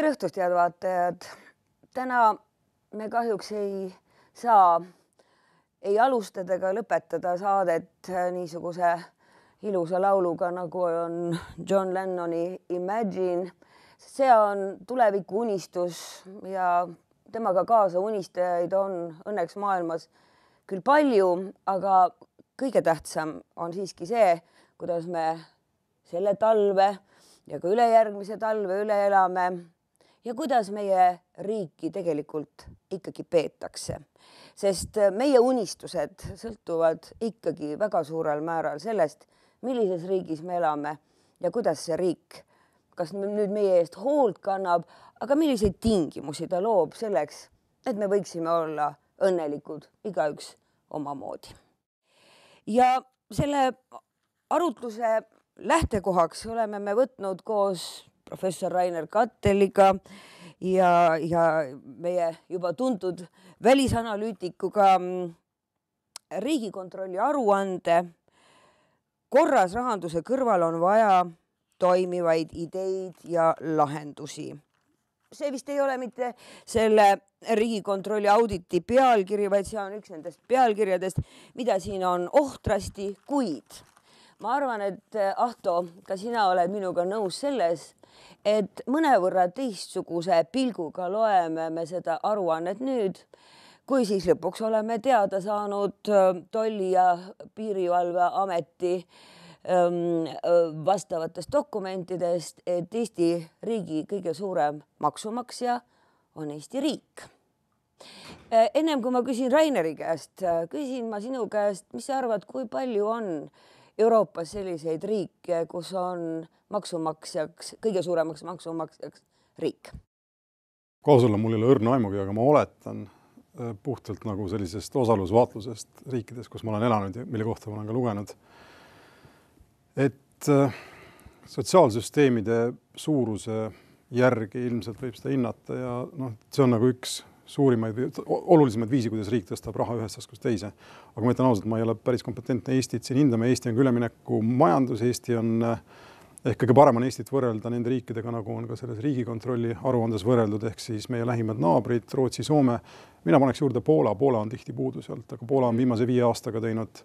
tere õhtust, head vaatajad. täna me kahjuks ei saa ei alustada ega lõpetada saadet niisuguse ilusa lauluga, nagu on John Lennoni Imagine. see on tulevikuunistus ja temaga kaasa unistajaid on õnneks maailmas küll palju, aga kõige tähtsam on siiski see, kuidas me selle talve ja ka ülejärgmise talve üle elame ja kuidas meie riiki tegelikult ikkagi peetakse. sest meie unistused sõltuvad ikkagi väga suurel määral sellest, millises riigis me elame ja kuidas see riik, kas nüüd meie eest hoolt kannab, aga milliseid tingimusi ta loob selleks, et me võiksime olla õnnelikud igaüks omamoodi. ja selle arutluse lähtekohaks oleme me võtnud koos professor Rainer Katteliga ja, ja meie juba tuntud välisanalüütikuga mm, Riigikontrolli aruande. Korras rahanduse kõrval on vaja toimivaid ideid ja lahendusi. see vist ei ole mitte selle Riigikontrolli auditi pealkiri, vaid see on üks nendest pealkirjadest, mida siin on ohtrasti, kuid ma arvan, et Ahto, ka sina oled minuga nõus selles, et mõnevõrra teistsuguse pilguga loeme me seda aruannet nüüd, kui siis lõpuks oleme teada saanud äh, tolli ja piirivalveameti ähm, äh, vastavatest dokumentidest, et Eesti riigi kõige suurem maksumaksja on Eesti riik. Äh, ennem kui ma küsin Raineri käest, küsin ma sinu käest, mis sa arvad, kui palju on Euroopas selliseid riike, kus on maksumaksjaks, kõige suuremaks maksumaksjaks riik? kaasa olla mul ei ole õrna aimugi, aga ma oletan puhtalt nagu sellisest osalusvaatlusest riikides, kus ma olen elanud ja mille kohta ma olen ka lugenud, et äh, sotsiaalsüsteemide suuruse järgi ilmselt võib seda hinnata ja noh, see on nagu üks suurimaid või olulisemaid viisi, kuidas riik tõstab raha ühest taskust teise. aga ma ütlen ausalt, ma ei ole päris kompetentne Eestit siin hindama, Eesti on ka üleminekumajandus, Eesti on äh, ehk kõige parem on Eestit võrrelda nende riikidega, nagu on ka selles Riigikontrolli aruandes võrreldud, ehk siis meie lähimad naabrid, Rootsi, Soome. mina paneks juurde Poola, Poola on tihti puudus olnud, aga Poola on viimase viie aastaga teinud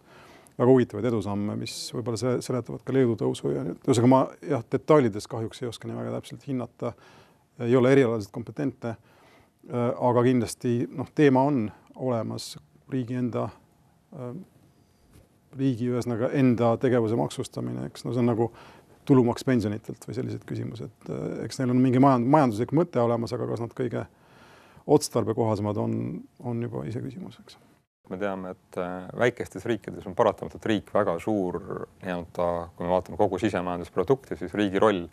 väga huvitavaid edusamme, mis võib-olla seletavad ka Leedu tõusu ja ühesõnaga ma jah, detailides kahjuks ei oska nii väga täpselt hinnata. ei ole erialaliselt kompetentne. aga kindlasti noh, teema on olemas riigi enda riigi ühesõnaga enda tegevuse maksustamine, eks no see on nagu tulumaks pensionitelt või sellised küsimused, eks neil on mingi majand-, majanduslik mõte olemas, aga kas nad kõige otstarbekohasemad on, on juba iseküsimus, eks. me teame, et äh, väikestes riikides on paratamatult riik väga suur nii-öelda, kui me vaatame kogu sisemajandusprodukti, siis riigi roll,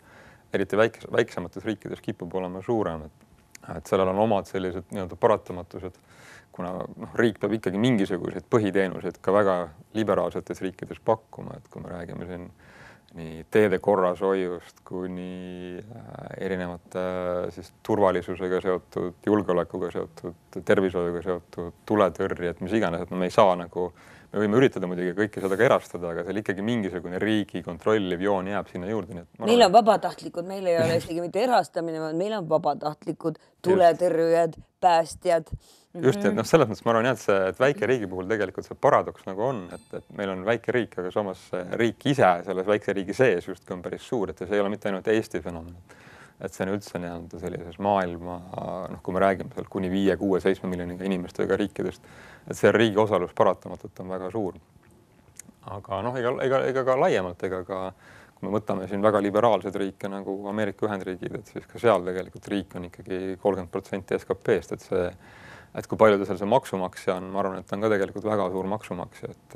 eriti väikes, väiksemates riikides kipub olema suurem, et et sellel on omad sellised nii-öelda paratamatused, kuna noh, riik peab ikkagi mingisuguseid põhiteenuseid ka väga liberaalsetes riikides pakkuma, et kui me räägime siin äh, nii teede korrashoiust kuni äh, erinevate äh, siis turvalisusega seotud, julgeolekuga seotud, tervishoiuga seotud, tuletõrjet, mis iganes, et me ei saa nagu, me võime üritada muidugi kõike seda ka erastada, aga seal ikkagi mingisugune riigi kontrolliv joon jääb sinna juurde, nii et meil on vabatahtlikud, meil ei ole isegi mitte erastamine, vaid meil on vabatahtlikud tuletõrjujad, päästjad just, et noh, selles mõttes ma arvan jah, et see, et väikeriigi puhul tegelikult see paradoks nagu on, et, et meil on väike riik, aga samas riik ise selles väikse riigi sees justkui on päris suur, et see ei ole mitte ainult Eesti fenomen. Et see on üldse nii-öelda sellises maailma noh, kui me räägime seal kuni viie, kuue, seitsme miljoniga inimestega riikidest, et see riigi osalus paratamatult on väga suur. aga noh, ega, ega, ega ka laiemalt, ega ka kui me võtame siin väga liberaalseid riike nagu Ameerika Ühendriigid, et siis ka seal tegelikult riik on ikkagi kolmkümmend protsenti SKP-st, et see et kui palju ta seal see maksumaksja on, ma arvan, et ta on ka tegelikult väga suur maksumaksja, et,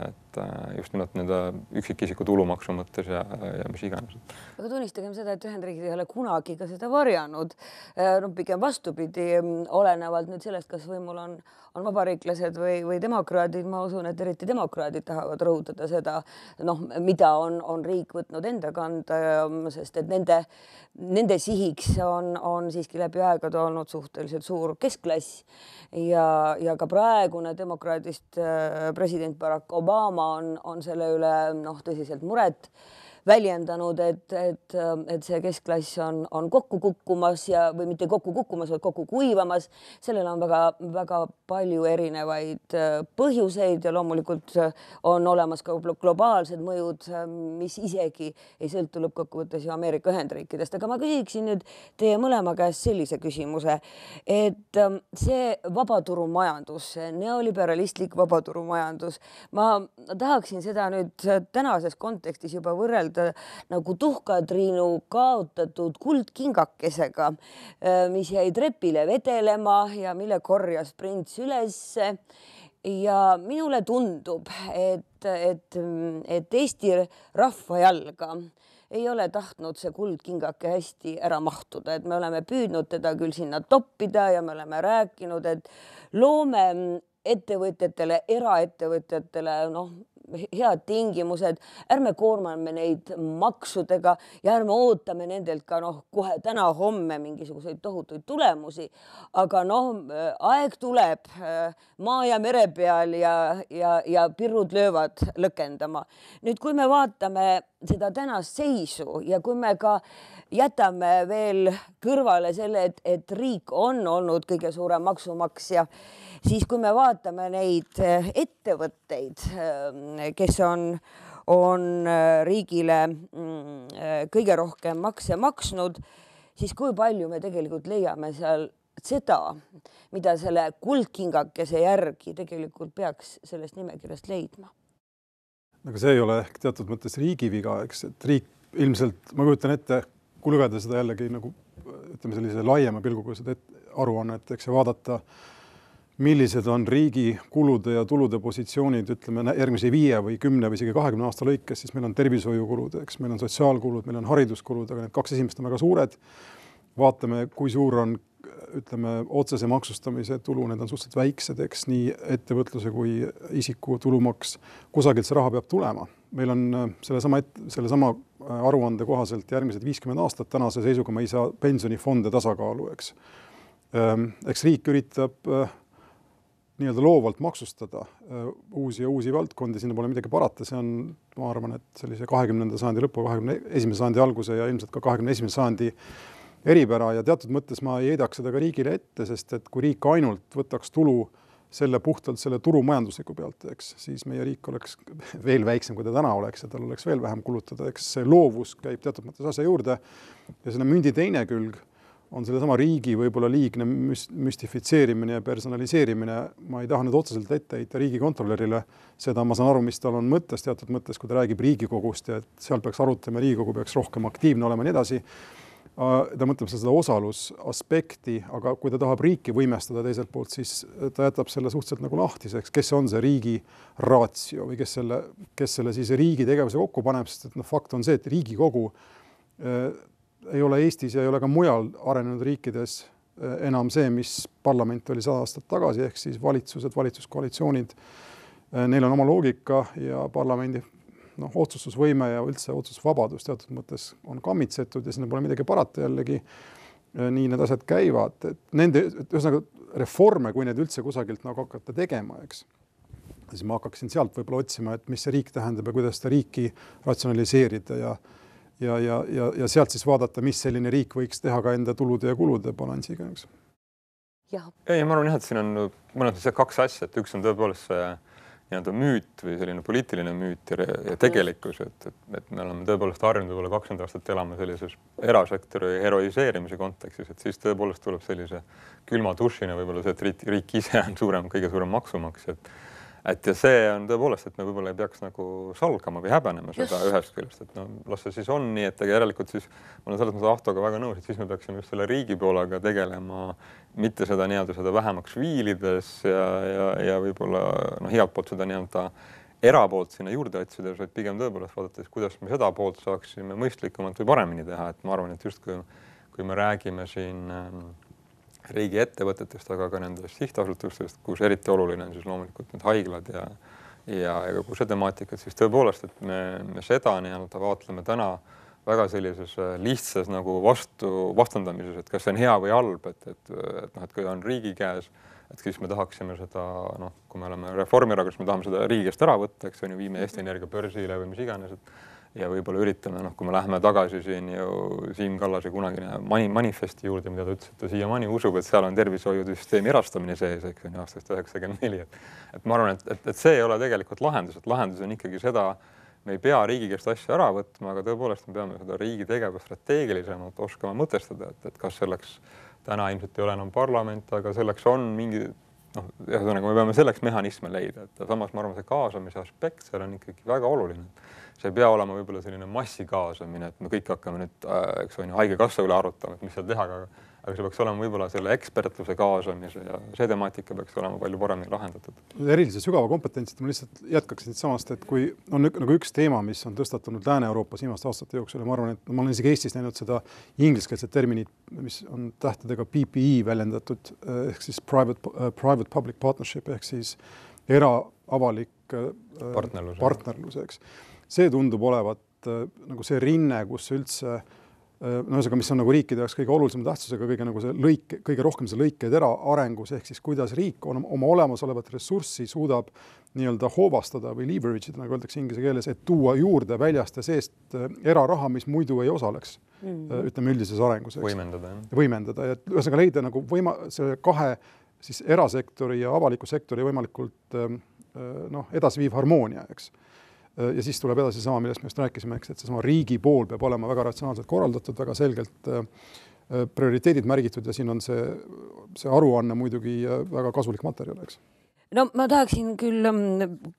et et just nimelt nende üksikisiku tulumaksu mõttes ja, ja mis iganes. aga tunnistagem seda, et Ühendriigid ei ole kunagi ka seda varjanud. no pigem vastupidi, olenevalt nüüd sellest, kas võimul on, on vabariiklased või, või demokraadid, ma usun, et eriti demokraadid tahavad rõhutada seda, noh, mida on, on riik võtnud enda kanda, sest et nende, nende sihiks on, on siiski läbi aegade olnud suhteliselt suur keskklass ja, ja ka praegune demokraadist äh, president Barack Obama on, on selle üle noh, tõsiselt muret väljendanud, et, et, et see keskklass on, on kokku kukkumas ja, või mitte kokku kukkumas, vaid kokku kuivamas. sellel on väga-väga palju erinevaid äh, põhjuseid ja loomulikult äh, on olemas ka globaalsed mõjud, äh, mis isegi ei sõltu lõppkokkuvõttes ju Ameerika Ühendriikidest, aga ma küsiksin nüüd teie mõlema käest sellise küsimuse, et see vabaturumajandus, see neoliberalistlik vabaturumajandus, ma tahaksin seda nüüd tänases kontekstis juba võrrelda võrrelda nagu tuhkatriinu kaotatud kuldkingakesega, äh, mis jäi trepile vedelema ja mille korjas prints ülesse. Ja minule tundub, et, et, et Eesti rahva jalga ei ole tahtnud see kuldkingake hästi ära mahtuda, et me oleme püüdnud teda küll sinna toppida ja me oleme rääkinud, et loome ettevõtjatele, eraettevõtjatele noh, head tingimused, ärme koormame neid maksudega ja ärme ootame nendelt ka noh, kohe täna-homme mingisuguseid tohutuid tulemusi. aga noh, aeg tuleb maa ja mere peal ja, ja, ja pirud löövad lõkendama. nüüd, kui me vaatame seda tänast seisu ja kui me ka jätame veel kõrvale selle, et, et riik on olnud kõige suurem maksumaksja siis kui me vaatame neid eh, ettevõtteid, eh, kes on, on eh, riigile mm, kõige rohkem makse maksnud, siis kui palju me tegelikult leiame seal seda, mida selle kuldkingakese järgi tegelikult peaks sellest nimekirjast leidma? aga see ei ole ehk teatud mõttes riigi viga, eks, et riik ilmselt, ma kujutan ette, kui lugeda seda jällegi nagu ütleme, sellise laiema pilguga seda aruannet, eks, ja vaadata millised on riigi kulude ja tulude positsioonid, ütleme järgmise viie või kümne või isegi kahekümne aasta lõikes, siis meil on tervishoiukulud, eks meil on sotsiaalkulud, meil on hariduskulud, aga need kaks esimest on väga suured. vaatame, kui suur on ütleme otsese maksustamise tulu, need on suhteliselt väiksed, eks nii ettevõtluse kui isiku tulumaks. kusagilt see raha peab tulema. Meil on äh, sellesama, sellesama äh, aruande kohaselt järgmised viiskümmend aastat tänase seisuga me ei saa pensionifonde tasakaalu, eks. Ähm, eks riik üritab äh, nii-öelda loovalt maksustada uusi ja uusi valdkondi, sinna pole midagi parata, see on, ma arvan, et sellise kahekümnenda sajandi lõpu, kahekümne esimese sajandi alguse ja ilmselt ka kahekümne esimese sajandi eripära ja teatud mõttes ma ei heidaks seda ka riigile ette, sest et kui riik ainult võtaks tulu selle puhtalt selle turumajandusliku pealt, eks, siis meie riik oleks veel väiksem, kui ta täna oleks ja tal oleks veel vähem kulutada, eks see loovus käib teatud mõttes asja juurde. ja selle mündi teine külg on sellesama riigi võib-olla liigne müstifitseerimine ja personaliseerimine, ma ei taha nüüd otseselt ette heita riigikontrolörile, seda ma saan aru, mis tal on mõttes teatud mõttes, kui ta räägib Riigikogust ja et seal peaks arutlema, Riigikogu peaks rohkem aktiivne olema ja nii edasi. Ta mõtleb seda osalusaspekti, aga kui ta tahab riiki võimestada teiselt poolt, siis ta jätab selle suhteliselt nagu lahtiseks, kes on see riigi ratio või kes selle, kes selle siis riigi tegevuse kokku paneb, sest et noh, fakt on see, et Riigikogu ei ole Eestis ja ei ole ka mujal arenenud riikides eh, enam see, mis parlament oli sada aastat tagasi, ehk siis valitsused, valitsuskoalitsioonid. Eh, neil on oma loogika ja parlamendi noh, otsustusvõime ja üldse otsustusvabadus teatud mõttes on kammitsetud ja sinna pole midagi parata jällegi. Eh, nii need asjad käivad, et nende, ühesõnaga reforme, kui neid üldse kusagilt nagu hakata tegema, eks siis ma hakkaksin sealt võib-olla otsima, et mis see riik tähendab ja kuidas seda riiki ratsionaliseerida ja ja, ja, ja, ja sealt siis vaadata, mis selline riik võiks teha ka enda tulude ja kulude balansiga, eks. ei, ma arvan jah, et siin on mõnes mõttes kaks asja, et üks on tõepoolest see nii-öelda müüt või selline poliitiline müüt ja, ja tegelikkus, et, et, et me oleme tõepoolest harjunud võib-olla kakskümmend aastat elama sellises erasektori heroiseerimise kontekstis, et siis tõepoolest tuleb sellise külma dušina võib-olla see, et riik, riik ise on suurem, kõige suurem maksumaksja, et et ja see on tõepoolest, et me võib-olla ei peaks nagu salgama või häbenema seda just. ühest küljest, et no las see siis on nii, et ega järelikult siis ma olen selles mõttes Ahtoga väga nõus, et siis me peaksime just selle riigi poolega tegelema, mitte seda nii-öelda seda vähemaks viilides ja, ja, ja võib-olla noh, igalt poolt seda nii-öelda erapoolt sinna juurde otsides, vaid pigem tõepoolest vaadates, kuidas me seda poolt saaksime mõistlikumalt või paremini teha, et ma arvan, et justkui kui me räägime siin ähm, riigiettevõtetest, aga ka nendest sihtasutustest, kus eriti oluline on siis loomulikult need haiglad ja ja, ja kogu see temaatika, et siis tõepoolest, et me, me seda nii-öelda vaatleme täna väga sellises äh, lihtsas nagu vastu, vastandamises, et kas see on hea või halb, et, et, et noh, et kui on riigi käes et siis me tahaksime seda noh, kui me oleme Reformierakonnas, me tahame seda riigi käest ära võtta, eks on ju, viime Eesti Energia börsile või mis iganes, et ja võib-olla üritame, noh, kui me läheme tagasi siin ju Siim Kallase kunagine mani, manifesti juurde, mida ta ütles, et ta siiamaani usub, et seal on tervishoiusüsteemi erastamine sees, eks on ju, aastast üheksakümmend neli, et et ma arvan, et, et, et see ei ole tegelikult lahendus, et lahendus on ikkagi seda, me ei pea riigi käest asju ära võtma, aga tõepoolest me peame seda riigi tegevust strateegilisemalt oskama mõtestada, et, et kas selleks täna ilmselt ei ole enam parlament, aga selleks on mingi noh, ühesõnaga me peame selleks mehhanisme leida, et samas ma arvan, see kaasamise aspekt seal on ikkagi väga oluline. See ei pea olema võib-olla selline massi kaasamine, et me kõik hakkame nüüd äh,, eks on ju, haigekassa üle arutama, et mis seal teha, aga aga see peaks olema võib-olla selle ekspertluse kaasamise ja see temaatika peaks olema palju paremini lahendatud. erilise sügava kompetentsita ma lihtsalt jätkaks siit samast, et kui on nagu üks teema, mis on tõstatunud Lääne-Euroopas viimaste aastate jooksul ja ma arvan, et ma olen isegi Eestis näinud seda ingliskeelset terminit, mis on tähtedega PPE väljendatud ehk siis private uh,, private public partnership ehk siis era-avalik uh, partnerlus, partnerlus, eks. See tundub olevat uh, nagu see rinne, kus üldse Äh, no ühesõnaga, mis on nagu riikide jaoks kõige olulisema tähtsusega, kõige nagu see lõik, kõige rohkem see lõiketera arengus, ehk siis kuidas riik on oma olemasolevat ressurssi suudab nii-öelda hoovastada või leverage ida, nagu öeldakse inglise keeles, et tuua juurde väljast ja seest äh, eraraha, mis muidu ei osaleks mm, ütleme üldises arengus. võimendada, jah. võimendada ja ühesõnaga leida nagu võima-, selle kahe siis erasektori ja avaliku sektori võimalikult noh, edasiviiv harmoonia, eks Äh, ja siis tuleb edasi sama, millest me just rääkisime, eks, et seesama riigi pool peab olema väga ratsionaalselt korraldatud, väga selgelt äh, äh, prioriteedid märgitud ja siin on see, see aruanne muidugi väga kasulik materjal, eks. no ma tahaksin küll mm,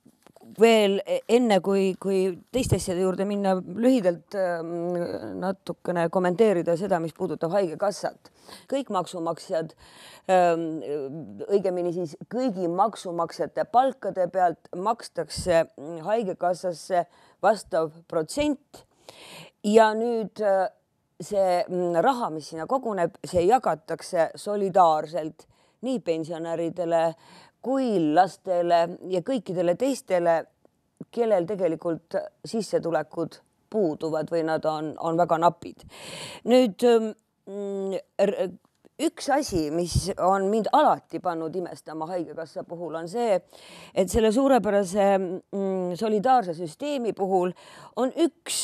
veel e-, enne, kui, kui teiste asjade juurde minna, lühidalt ähm, natukene kommenteerida seda, mis puudutab Haigekassat. kõik maksumaksjad, ähm, õigemini siis kõigi maksumaksjate palkade pealt makstakse Haigekassasse vastav protsent ja nüüd äh, see mm, raha, mis sinna koguneb, see jagatakse solidaarselt nii pensionäridele kui lastele ja kõikidele teistele, kellel tegelikult sissetulekud puuduvad või nad on, on väga napid. nüüd mm, üks asi, mis on mind alati pannud imestama Haigekassa puhul, on see, et selle suurepärase mm, solidaarse süsteemi puhul on üks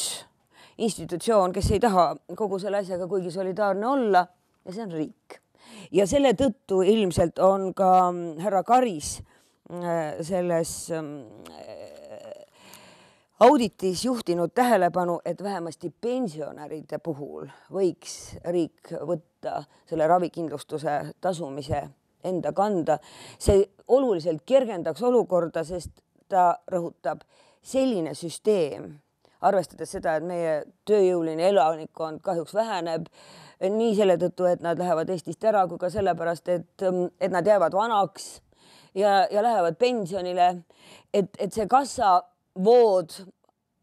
institutsioon, kes ei taha kogu selle asjaga kuigi solidaarne olla ja see on riik ja selle tõttu ilmselt on ka mm, härra Karis äh, selles mm, auditis juhtinud tähelepanu, et vähemasti pensionäride puhul võiks riik võtta selle ravikindlustuse tasumise enda kanda. see oluliselt kergendaks olukorda, sest ta rõhutab, selline süsteem, arvestades seda, et meie tööjõuline elanikkond kahjuks väheneb nii selle tõttu, et nad lähevad Eestist ära, kui ka sellepärast, et, et nad jäävad vanaks ja, ja lähevad pensionile. et, et see kassavood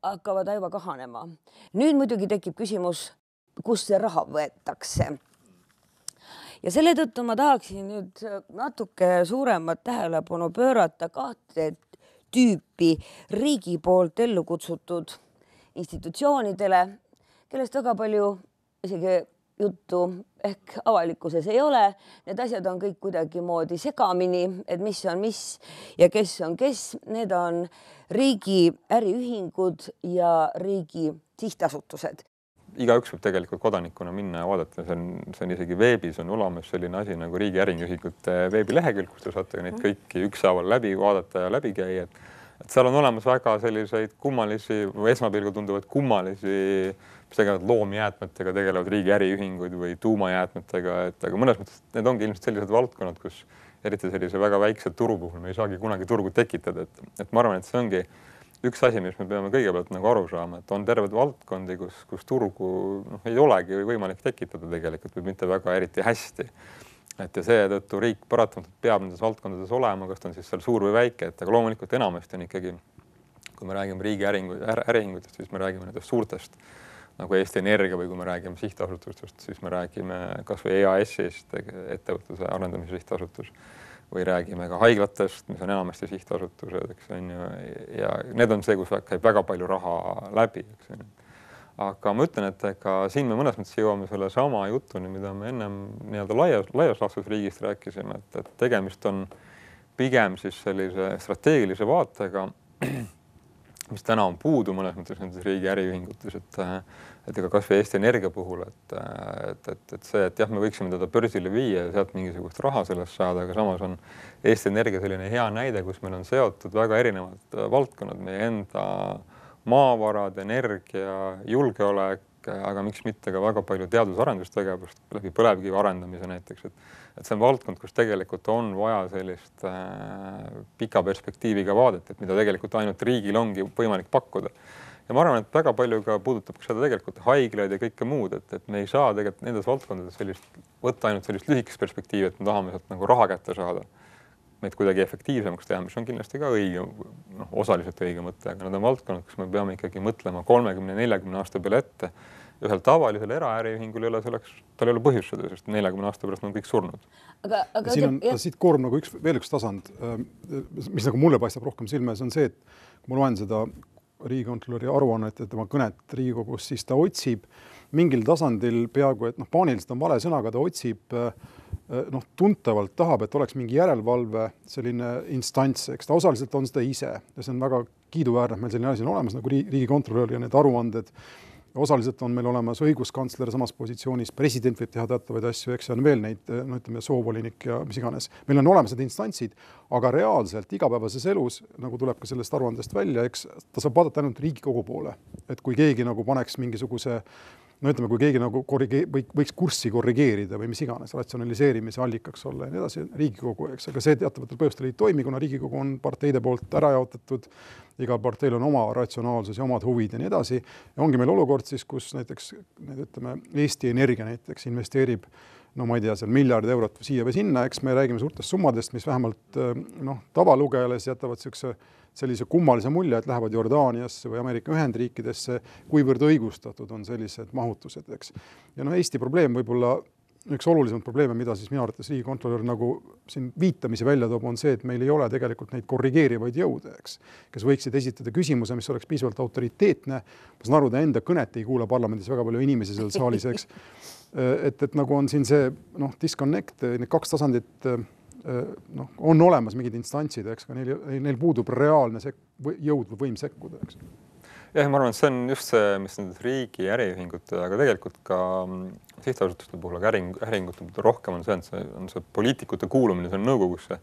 hakkavad aiva kahanema. nüüd muidugi tekib küsimus, kust see raha võetakse. ja selle tõttu ma tahaksin nüüd natuke suuremat tähelepanu pöörata kahte tüüpi riigi poolt ellu kutsutud institutsioonidele, kellest väga palju isegi juttu ehk avalikkuses ei ole, need asjad on kõik kuidagimoodi segamini, et mis on mis ja kes on kes, need on riigi äriühingud ja riigi sihtasutused. Igaüks võib tegelikult kodanikuna minna ja vaadata, see on, see on isegi veebis on olemas selline asi nagu riigi äriühingute veebilehekülg, kus te saate neid mhm. kõiki ükshaaval läbi vaadata ja läbi käia, et et seal on olemas väga selliseid kummalisi esmapilgul tunduvaid kummalisi mis tegelevad loomjäätmetega, tegelevad riigi äriühinguid või tuumajäätmetega, et aga mõnes mõttes need ongi ilmselt sellised valdkonnad, kus eriti sellise väga väikse turu puhul me ei saagi kunagi turgu tekitada, et, et ma arvan, et see ongi üks asi, mis me peame kõigepealt nagu aru saama, et on terved valdkondi, kus, kus turgu noh, ei olegi võimalik tekitada tegelikult või mitte väga eriti hästi. Et ja seetõttu riik paratamatult peab nendes valdkondades olema, kas ta on siis seal suur või väike, et aga loomulikult enamasti on ikkagi kui me räägime riigi äringu, äriühingutest, siis me räägime nendest suurtest nagu Eesti Energia või kui me räägime sihtasutustest, siis me räägime kasvõi EAS-ist, ettevõtluse arendamise sihtasutus või räägime ka haiglatest, mis on enamasti sihtasutused, eks on ju, ja need on see, kus käib väga palju raha läbi, eks on ju. Aga ma ütlen, et ega siin me mõnes mõttes jõuame sellesama jutuni, mida me ennem nii-öelda laias, laias laastus riigist rääkisime, et, et tegemist on pigem siis sellise strateegilise vaatega mis täna on puudu mõnes mõttes nendes riigi äriühingutes, et et ega kasvõi Eesti Energia puhul, et, et, et, et see, et jah, me võiksime teda börsile viia ja sealt mingisugust raha sellest saada, aga samas on Eesti Energia selline hea näide, kus meil on seotud väga erinevad valdkonnad, meie enda maavarad, energia, julgeolek, aga miks mitte ka väga palju teadus-arendustegevust läbi põlevkivi arendamise näiteks, et et see on valdkond, kus tegelikult on vaja sellist äh, pika perspektiiviga vaadet, et mida tegelikult ainult riigil ongi võimalik pakkuda. ja ma arvan, et väga palju ka puudutab seda tegelikult haiglaid ja kõike muud, et, et me ei saa tegelikult nendes valdkondades sellist, võtta ainult sellist lühikest perspektiivi, et me tahame sealt nagu raha kätte saada meid kuidagi efektiivsemaks teha, mis on kindlasti ka õige, noh, osaliselt õige mõte, aga need on valdkonnad, kus me peame ikkagi mõtlema kolmekümne, neljakümne aasta peale ette ühel tavalisel eraäriühingul ei ole selleks, tal ei ole põhjust seda, sest neljakümne aasta pärast on kõik surnud. aga, aga siin on, siit koorub nagu üks, veel üks tasand, äh, mis nagu mulle paistab rohkem silma, see on see, et kui ma loen seda riigikontrolöri aruannet ja tema kõnet Riigikogus, siis ta otsib mingil tasandil peaaegu et noh, paaniliselt on vale sõnaga, ta otsib äh, äh, noh, tuntavalt tahab, et oleks mingi järelevalve selline instants, eks ta osaliselt on seda ise ja see on väga kiiduväärne, et meil selline asi on olemas nagu riigikontrolör ja need aruanded osaliselt on meil olemas õiguskantsler samas positsioonis, president võib teha teatavaid asju, eks ja on veel neid, no ütleme, soovolinik ja mis iganes. meil on olemas need instantsid, aga reaalselt igapäevases elus, nagu tuleb ka sellest aruandest välja, eks ta saab vaadata ainult Riigikogu poole. et kui keegi nagu paneks mingisuguse no ütleme, kui keegi nagu korrigee-, või võiks kurssi korrigeerida või mis iganes, ratsionaliseerimise allikaks olla ja nii edasi, Riigikogu, eks, aga see teatavatel põhjustel ei toimi, kuna Riigikogu on parteide poolt ära jaotatud, igal parteil on oma ratsionaalsus ja omad huvid ja nii edasi, ja ongi meil olukord siis, kus näiteks need, ütleme, Eesti Energia näiteks investeerib no ma ei tea, seal miljard eurot siia või sinna, eks me räägime suurtest summadest, mis vähemalt noh, tavalugejale siis jätavad niisuguse sellise kummalise mulje, et lähevad Jordaaniasse või Ameerika Ühendriikidesse, kuivõrd õigustatud on sellised mahutused, eks. ja noh, Eesti probleem võib-olla üks olulisemaid probleeme, mida siis minu arvates riigikontrolör nagu siin viitamisi välja toob, on see, et meil ei ole tegelikult neid korrigeerivaid jõude, eks, kes võiksid esitada küsimuse, mis oleks piisavalt autoriteetne. ma saan aru, ta enda kõnet ei kuula parlamendis väga palju inimesi seal saalis, eks. et, et nagu on siin see noh, disconnect, need kaks tasandit noh, on olemas mingid instantsid, eks, aga neil, neil puudub reaalne sek-, jõud või võim sekkuda, eks. jah, ma arvan, et see on just see, mis nendes riigi äriühingute, aga tegelikult ka mm, sihtasutuste puhul, aga äring, äriühingute puhul rohkem on see, et see on see poliitikute kuulumine seal nõukogusse,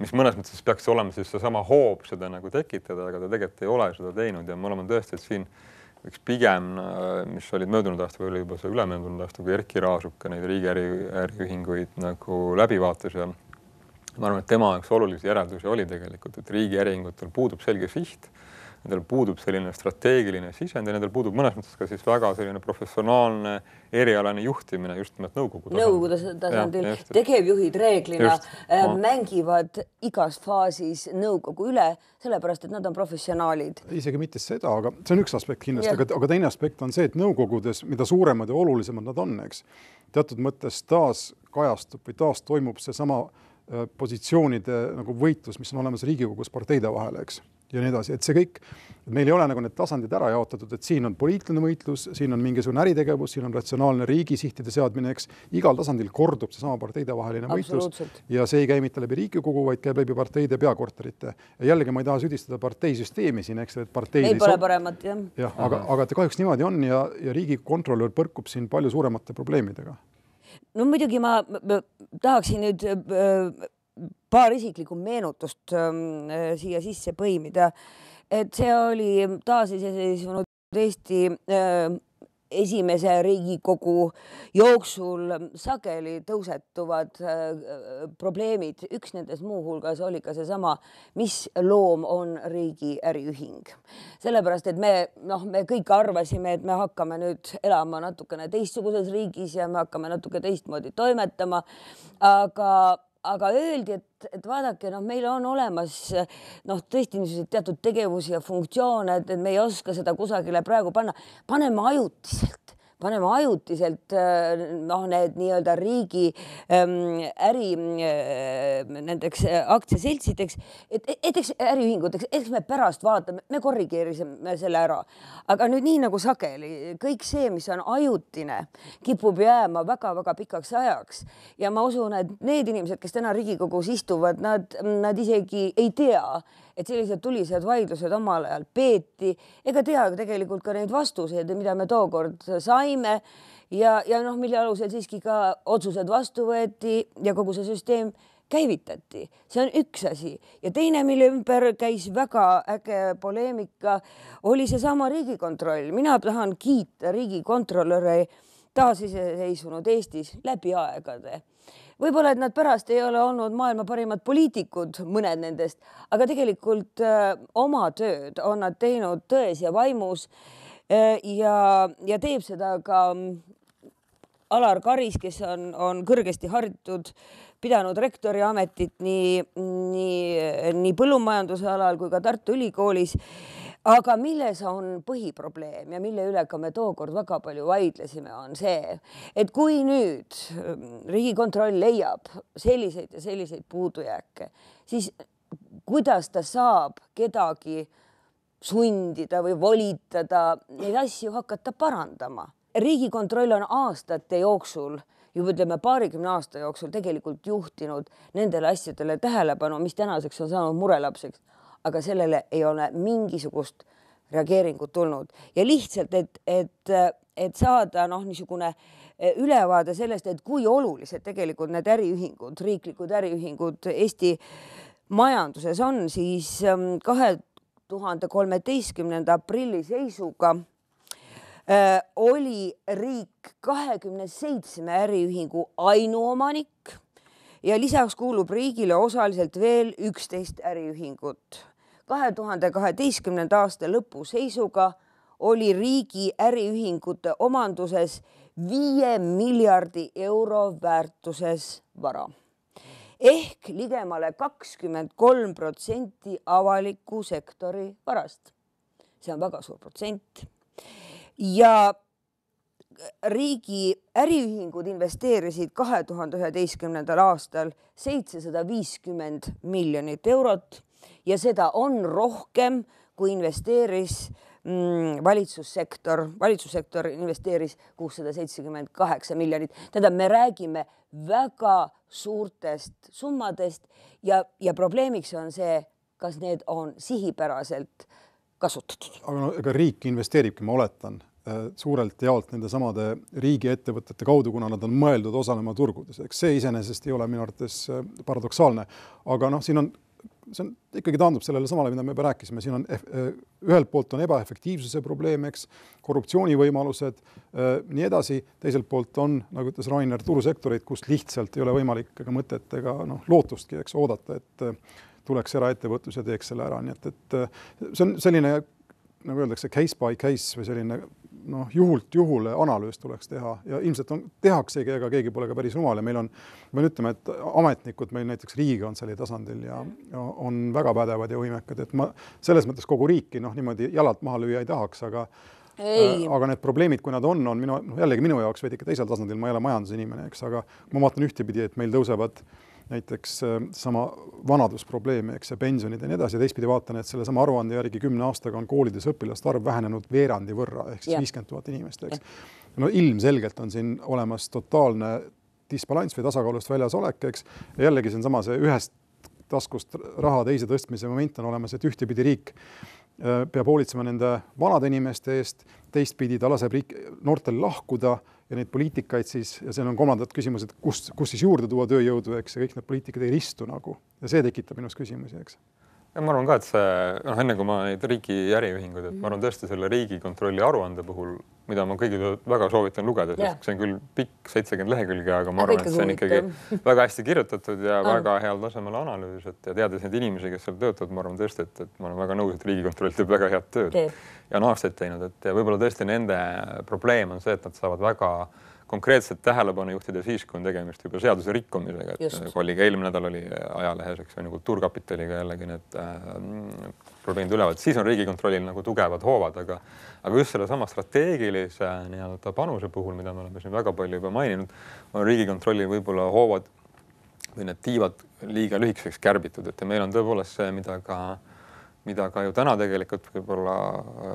mis mõnes mõttes peaks olema siis seesama hoob seda nagu tekitada, aga ta tegelikult ei ole seda teinud ja me oleme tõesti, siin üks pigem, äh, mis olid möödunud aasta või oli juba see ülemöödunud aasta, kui Erkki Raasuk neid riigi äri, äriühinguid nagu läbi vaatas ja ma arvan, et tema üks olulisi järeldusi oli tegelikult, et riigi äriühingutel puudub selge siht, nendel puudub selline strateegiline sisend ja nendel puudub mõnes mõttes ka siis väga selline professionaalne erialane juhtimine just nimelt nõukogu tasandil. nõukogu tasandil tegevjuhid reeglina just, äh, mängivad igas faasis nõukogu üle, sellepärast et nad on professionaalid. isegi mitte seda, aga see on üks aspekt kindlasti, aga, aga teine aspekt on see, et nõukogudes, mida suuremad ja olulisemad nad on, eks, teatud mõttes taas kajastub või taas toimub seesama positsioonide nagu võitlus, mis on olemas Riigikogus parteide vahel, eks, ja nii edasi, et see kõik, meil ei ole nagu need tasandid ära jaotatud, et siin on poliitiline võitlus, siin on mingisugune äritegevus, siin on ratsionaalne riigisihtide seadmine, eks, igal tasandil kordub seesama parteidevaheline võitlus ja see ei käi mitte läbi Riigikogu, vaid käib läbi parteide peakorterite. ja jällegi ma ei taha süüdistada parteisüsteemi siin, eks, et partei meil pole paremat, jah. jah, aga, aga et kahjuks niimoodi on ja, ja riigikontrolör põrkub siin palju suuremate probleemidega no muidugi ma tahaksin nüüd äh, paar isiklikku meenutust ähm, äh, siia sisse põimida. et see oli taasiseseisvunud Eesti äh, esimese Riigikogu jooksul sageli tõusetuvad äh, probleemid, üks nendest muuhulgas oli ka seesama, mis loom on riigi äriühing. sellepärast, et me noh, me kõik arvasime, et me hakkame nüüd elama natukene teistsuguses riigis ja me hakkame natuke teistmoodi toimetama. aga aga öeldi, et, et vaadake, noh, meil on olemas noh, tõesti niisuguseid teatud tegevusi ja funktsioone, et, me ei oska seda kusagile praegu panna, paneme ajutiselt paneme ajutiselt äh, noh, need nii-öelda riigi ähm, äri äh, nendeks äh, aktsiaseltsideks, et, et eks äriühinguteks, eks me pärast vaatame, me korrigeerisime selle ära. aga nüüd nii nagu sageli kõik see, mis on ajutine, kipub jääma väga-väga pikaks ajaks ja ma usun, et need inimesed, kes täna Riigikogus istuvad, nad, nad isegi ei tea et sellised tulised vaidlused omal ajal peeti. Ega tea tegelikult ka neid vastuseid, mida me tookord saime. Ja, ja noh, mille alusel siiski ka otsused vastu võeti ja kogu see süsteem käivitati, see on üks asi. Ja teine, mille ümber käis väga äge poleemika, oli seesama Riigikontroll. mina tahan kiita riigikontrolöre taasiseseisvunud Eestis läbi aegade võib-olla, et nad pärast ei ole olnud maailma parimad poliitikud, mõned nendest, aga tegelikult äh, oma tööd on nad teinud tões ja vaimus äh, ja, ja teeb seda ka mm, Alar Karis, kes on, on kõrgesti haritud, pidanud rektori ametit nii, nii, nii põllumajanduse alal kui ka Tartu Ülikoolis aga milles on põhiprobleem ja mille üle ka me tookord väga palju vaidlesime, on see, et kui nüüd ähm, Riigikontroll leiab selliseid ja selliseid puudujääke, siis kuidas ta saab kedagi sundida või volitada neid asju hakata parandama. riigikontroll on aastate jooksul juba ütleme paarikümne aasta jooksul tegelikult juhtinud nendele asjadele tähelepanu, mis tänaseks on saanud murelapseks aga sellele ei ole mingisugust reageeringut tulnud. Ja lihtsalt, et, et, et saada noh, niisugune e, ülevaade sellest, et kui olulised tegelikult need äriühingud, riiklikud äriühingud Eesti majanduses on, siis kahe tuhande kolmeteistkümnenda aprilli seisuga äh, oli riik kahekümne seitsme äriühingu ainuomanik ja lisaks kuulub riigile osaliselt veel üksteist äriühingut kahe tuhande kaheteistkümnenda aasta lõpu seisuga oli riigi äriühingute omanduses viie miljardi euro väärtuses vara ehk ligemale kakskümmend kolm protsenti avaliku sektori varast. see on väga suur protsent. ja riigi äriühingud investeerisid kahe tuhande üheteistkümnendal aastal seitsesada viiskümmend miljonit eurot ja seda on rohkem, kui investeeris mm, valitsussektor, valitsussektor investeeris kuussada seitsekümmend kaheksa miljonit. tähendab, me räägime väga suurtest summadest ja, ja probleemiks on see, kas need on sihipäraselt kasutatud. aga no ega riik investeeribki, ma oletan äh, suurelt jaolt nendesamade riigiettevõtete kaudu, kuna nad on mõeldud osalema turgudes, eks see iseenesest ei ole minu arvates äh, paradoksaalne, aga noh, siin on see on, ikkagi taandub sellele samale, mida me juba rääkisime, siin on eh, ühelt poolt on ebaefektiivsuse probleem, eks, korruptsioonivõimalused äh,, nii edasi, teiselt poolt on, nagu ütles Rainer, turusektoreid, kus lihtsalt ei ole võimalik ega mõtet ega noh, lootustki, eks, oodata, et äh, tuleks eraettevõtlus ja teeks selle ära, nii et, et äh, see on selline nagu öeldakse, case by case või selline noh, juhult juhule analüüs tuleks teha ja ilmselt on, tehaksegi, ega keegi pole ka päris rumal ja meil on, ma pean ütlema, et ametnikud meil näiteks Riigikantselei tasandil ja, ja on väga pädevad ja võimekad, et ma selles mõttes kogu riiki noh, niimoodi jalalt maha lüüa ei tahaks, aga Ei. aga need probleemid, kui nad on, on minu, noh jällegi minu jaoks veidike teisel tasandil, ma ei ole majandusinimene, eks, aga ma vaatan ühtepidi, et meil tõusevad äh, näiteks äh, sama vanadusprobleemi, eks, ja pensionid ja nii edasi ja teistpidi vaatan, et sellesama aruande järgi kümne aastaga on koolides õpilaste arv vähenenud veerandi võrra ehk siis viiskümmend tuhat inimest, eks. no ilmselgelt on siin olemas totaalne disbalanss või tasakaalust väljas olek, eks, jällegi see on sama see ühest taskust raha teise tõstmise moment on olemas, et ühtepidi riik äh, peab hoolitsema nende vanade inimeste eest, teistpidi ta laseb riik, noortel lahkuda ja neid poliitikaid siis, ja seal on kolmandad küsimused, kust, kus siis juurde tuua tööjõudu, eks, ja kõik need poliitikad ei ristu nagu. Ja see tekitab minus küsimusi, eks ja ma arvan ka, et see noh, enne kui ma neid riigi äriühinguid, et ma arvan tõesti selle Riigikontrolli aruande puhul, mida ma kõigile väga soovitan lugeda, sest see on küll pikk, seitsekümmend lehekülge, aga ma arvan, et see on ikkagi väga hästi kirjutatud ja ah. väga heal tasemel analüüs, et ja teades neid inimesi, kes seal töötavad, ma arvan tõesti, et, et ma olen väga nõus, et Riigikontroll teeb väga head tööd teeb. ja on aastaid teinud, et ja võib-olla tõesti nende probleem on see, et nad saavad väga konkreetset tähelepanu juhtida siis, kui on tegemist juba seaduse rikkumisega, et oli ka eelmine nädal oli ajalehes, eks on ju, Kultuurkapitaliga jällegi need äh, probleemid üleval, siis on Riigikontrollil nagu tugevad hoovad, aga aga just sellesama strateegilise nii-öelda panuse puhul, mida me oleme siin väga palju juba maininud, on Riigikontrollil võib-olla hoovad või need tiivad liiga lühikeseks kärbitud, et meil on tõepoolest see, mida ka äh, mida ka ju täna tegelikult võib-olla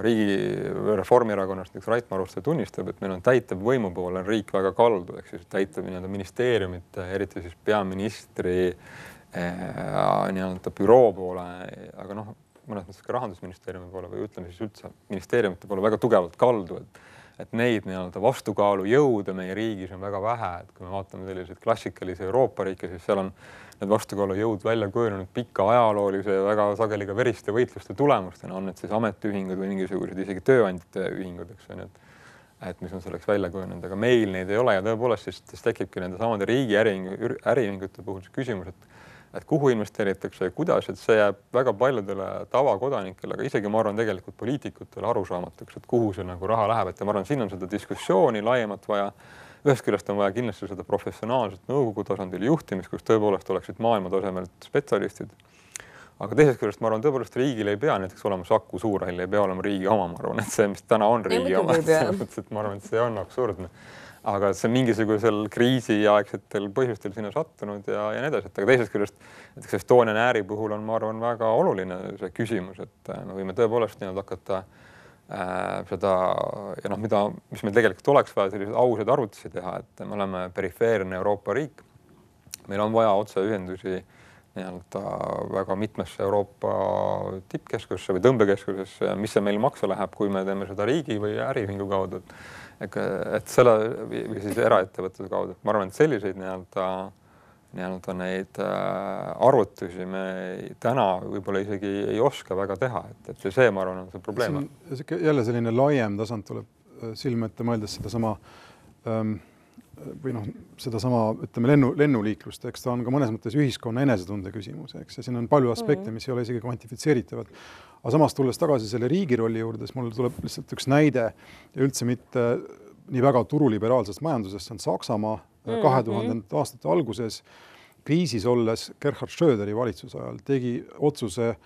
riigi Reformierakonnast näiteks Rait Maruste tunnistab, et meil on täitevvõimu poole on riik väga kaldu, ehk siis täitev nii-öelda ministeeriumite, eriti siis peaministri eh, nii-öelda büroo poole, aga noh, mõnes mõttes ka rahandusministeeriumi poole või ütleme siis üldse ministeeriumite poole väga tugevalt kaldu, et et neid nii-öelda vastukaalujõude meie riigis on väga vähe, et kui me vaatame selliseid klassikalisi Euroopa riike, siis seal on need vastukaalujõud välja kujunenud pika ajaloolise ja väga sageli ka veriste võitluste tulemustena, on need siis ametiühingud või mingisugused isegi tööandjate ühingud, eks ju, et et mis on selleks välja kujunenud, aga meil neid ei ole ja tõepoolest siis, siis tekibki nende samade riigi äriühingute puhul see küsimus, et et kuhu investeeritakse ja kuidas, et see jääb väga paljudele tavakodanikele, aga isegi ma arvan, tegelikult poliitikutele arusaamatuks, et kuhu see nagu raha läheb, et ma arvan, siin on seda diskussiooni laiemat vaja ühest küljest on vaja kindlasti seda professionaalset nõukogu tasandil juhtimist, kus tõepoolest oleksid maailmatasemelt spetsialistid. aga teisest küljest ma arvan, tõepoolest riigil ei pea näiteks olema Saku Suurhall ei pea olema riigi oma, ma arvan, et see, mis täna on riigi oma, selles mõttes, et ma arvan, et see on absurdne. Aga see mingisugusel kriisiaegsetel põhjustel sinna sattunud ja, ja nii edasi, et aga teisest küljest näiteks Estonian Airi puhul on, ma arvan, väga oluline see küsimus, et me võime tõepoolest nii-öelda hakata äh, Äh, seda ja noh, mida, mis meil tegelikult oleks vaja selliseid ausaid arvutusi teha, et me oleme perifeerne Euroopa riik. meil on vaja otseühendusi nii-öelda väga mitmesse Euroopa tippkeskusesse või tõmbekeskusesse, mis see meil maksa läheb, kui me teeme seda riigi või äriühingu kaudu, et et selle või siis eraettevõtete kaudu, et ma arvan, et selliseid nii-öelda nii-öelda neid äh, arvutusi me täna võib-olla isegi ei oska väga teha, et, et see, ma arvan, on see probleem. jälle selline laiem tasand tuleb äh, silme ette, mõeldes sedasama ähm, või noh, sedasama, ütleme lennu, lennuliiklust, eks ta on ka mõnes mõttes ühiskonna enesetunde küsimus, eks, ja siin on palju aspekte, mhm. mis ei ole isegi kvantifitseeritavad. aga samas, tulles tagasi selle riigi rolli juurde, siis mul tuleb lihtsalt üks näide ja üldse mitte nii väga turuliberaalsest majandusest, see on Saksamaa Mhm. kahe tuhandendate aastate alguses kriisis olles Gerhard Schröderi valitsuse ajal tegi otsuse äh,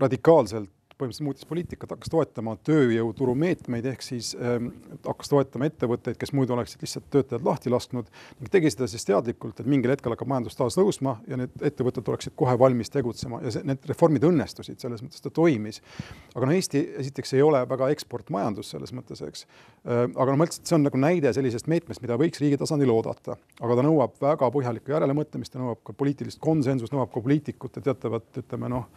radikaalselt põhimõtteliselt muutis poliitikat, hakkas toetama tööjõuturu meetmeid, ehk siis ähm, hakkas toetama ettevõtteid, kes muidu oleksid lihtsalt töötajad lahti lasknud ning tegi seda siis teadlikult, et mingil hetkel hakkab majandus taas tõusma ja need ettevõtted oleksid kohe valmis tegutsema ja see, need reformid õnnestusid, selles mõttes ta toimis. aga no Eesti esiteks ei ole väga eksportmajandus selles mõttes, eks äh,. aga no ma ütlesin, et see on nagu näide sellisest meetmest, mida võiks riigi tasandil oodata, aga ta nõuab väga põhjalikku järelemõtlemist, ta nõuab ka poliitilist konsensust, nõuab ka poliitikute teatavat, ütleme noh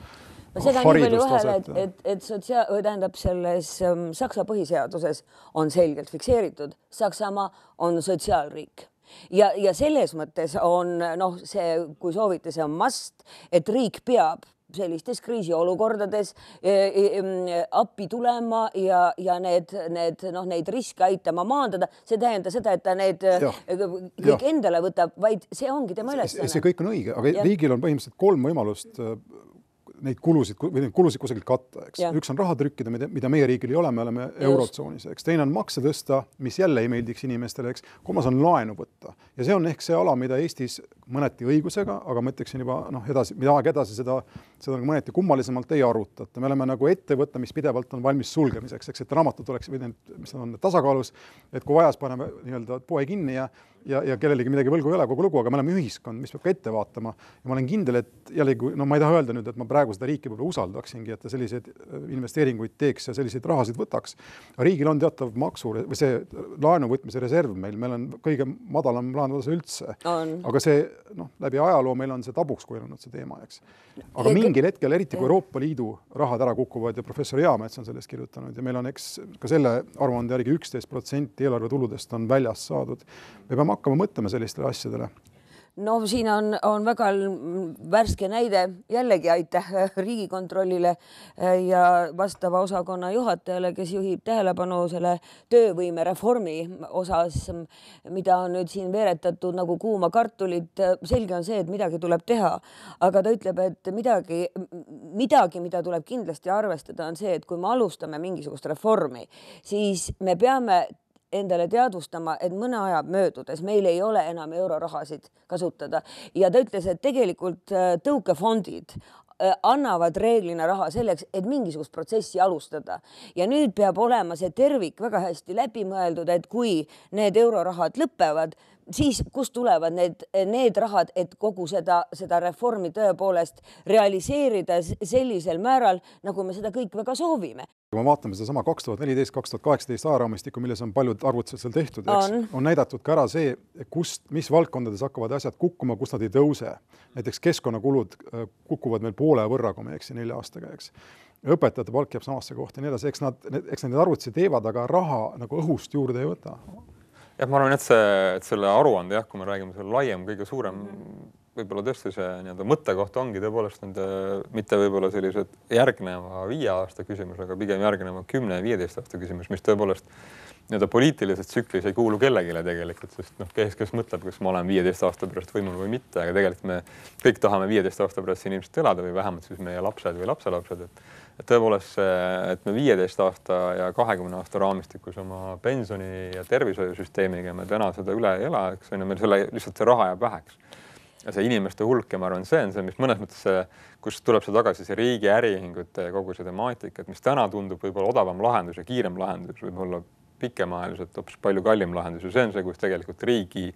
no seda nii palju vahele, et, et, et sotsiaal, tähendab selles um, Saksa põhiseaduses on selgelt fikseeritud, Saksamaa on sotsiaalriik ja, ja selles mõttes on noh, see, kui soovite, see on must, et riik peab sellistes kriisiolukordades e, e, e, appi tulema ja, ja need, need noh, neid riske aitama maandada, see ei tähenda seda, et ta need ja, kõik ja. endale võtab, vaid see ongi tema ülesanne. see kõik on õige, aga ja. riigil on põhimõtteliselt kolm võimalust neid kulusid või neid kulusid kusagilt katta, eks. üks on raha trükkida, mida meie riigil ei ole, me oleme eurotsoonis, eks. teine on makse tõsta, mis jälle ei meeldiks inimestele, eks. kolmas on laenu võtta ja see on ehk see ala, mida Eestis mõneti õigusega, aga ma ütleksin juba noh, edasi, mida aeg edasi, seda, seda nagu mõneti kummalisemalt ei arutata. me oleme nagu ettevõte, mis pidevalt on valmis sulgemiseks, eks, et raamatud oleks või need, mis on tasakaalus, et kui vajas, paneme nii-öelda poe kinni ja ja, ja kellelegi midagi võlgu ei ole, kogu lugu, aga me oleme ühiskond, mis peab ka ette vaatama. ja ma olen kindel, et jällegi, no ma ei taha öelda nüüd, et ma praegu seda riiki võib-olla usaldaksingi, et ta selliseid äh, investeeringuid teeks ja selliseid rahasid võtaks. riigil on teatav maksu või see laenu võtmise reserv meil, meil on kõige madalam laenutase üldse. aga see noh, läbi ajaloo meil on see tabuks kujunenud, see teema, eks. aga mingil hetkel, eriti kui Euroopa Liidu rahad ära kukuvad ja professor Eamets on sellest kirjutanud ja meil on, eks ka selle aruande järgi üksteist protsenti eelarve tuludest on väljast saadud. me peame hakkama mõtlema sellistele asjadele no siin on, on väga värske näide jällegi aitäh Riigikontrollile äh, ja vastava osakonna juhatajale, kes juhib tähelepanu selle töövõimereformi osas, mida on nüüd siin veeretatud nagu kuuma kartulit. selge on see, et midagi tuleb teha, aga ta ütleb, et midagi, midagi, mida tuleb kindlasti arvestada, on see, et kui me alustame mingisugust reformi, siis me peame endale teadvustama, et mõne aja möödudes meil ei ole enam eurorahasid kasutada. Ja ta ütles, et tegelikult äh, tõukefondid äh, annavad reeglina raha selleks, et mingisugust protsessi alustada. Ja nüüd peab olema see tervik väga hästi läbi mõeldud, et kui need eurorahad lõpevad, siis kust tulevad need, need rahad, et kogu seda, seda reformi tõepoolest realiseerida sellisel määral, nagu me seda kõik väga soovime kui me vaatame sedasama kaks tuhat neliteist, kaks tuhat kaheksateist ajaraamistikku, milles on paljud arvutused seal tehtud, eks on, näidatud ka ära see, kust, mis valdkondades hakkavad asjad kukkuma, kus nad ei tõuse. näiteks keskkonnakulud äh, kukuvad meil poole võrra, kui ma ei eksi, nelja aastaga, eks. õpetajate palk jääb samasse kohta ja nii edasi, eks nad, eks nad neid arvutusi teevad, aga raha nagu õhust juurde ei võta jah, ma arvan, et see, et selle aruande jah, kui me räägime selle laiem, kõige suurem võib-olla tõesti see nii-öelda mõttekoht ongi tõepoolest nende mitte võib-olla sellised järgneva viie aasta küsimus, aga pigem järgneva kümne, viieteist aasta küsimus, mis tõepoolest nii-öelda poliitilises tsüklis ei kuulu kellelegi tegelikult, sest noh, kes, kes mõtleb, kas ma olen viieteist aasta pärast võimul või mitte, aga tegelikult me kõik tahame viieteist aasta pärast siin ilmselt elada või vähemalt siis meie lapsed või lapselapsed, et tõepoolest see, et me viieteist aasta ja kahekümne aasta raamistikus oma pensioni ja tervishoiusüsteemiga me täna seda üle ei ela, eks on ju, meil selle lihtsalt see raha jääb väheks. ja see inimeste hulk ja ma arvan, see on see, mis mõnes mõttes kust tuleb see tagasi, see riigi äriühingute kogu see temaatika, et mis täna tundub võib-olla odavam lahendus ja kiirem lahendus, võib-olla pikemaajaliselt hoopis palju kallim lahendus ja see on see, kus tegelikult riigi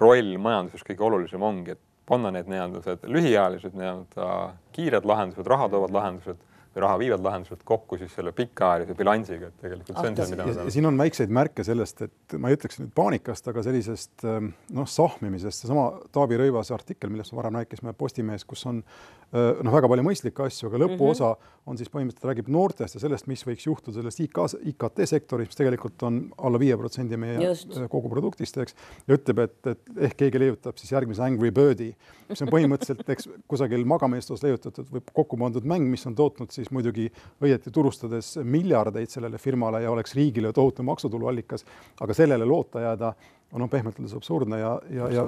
roll majanduses kõige olulisem ongi, et panna need nii-öelda lühiajalised nii-öelda kiired lahendused, raha toovad lahendused raha viivad lahendused kokku siis selle pikaajalise bilansiga, et tegelikult see on see, mida me tahame. siin on väikseid märke sellest, et ma ei ütleks nüüd paanikast, aga sellisest ähm, noh, sahmimisest, seesama Taavi Rõivase artikkel, millest me varem rääkisime Postimehes, kus on äh, noh, väga palju mõistlikke asju, aga lõpuosa mm -hmm. on siis põhimõtteliselt räägib noortest ja sellest, mis võiks juhtuda selles IK, IKT sektoris, mis tegelikult on alla viie protsendi meie Just. Äh, kogu produktist, eks, ja ütleb, et, et ehk keegi leiutab siis järgmise Angry Birdi, mis on põhimõtteliselt, eks kusagil magamaistus leiutatud või kokku pandud mäng, mis on tootnud siis muidugi õieti turustades miljardeid sellele firmale ja oleks riigile tohutu maksutuluallikas, aga sellele loota jääda on noh, pehmelt öeldes absurdne ja, ja, ja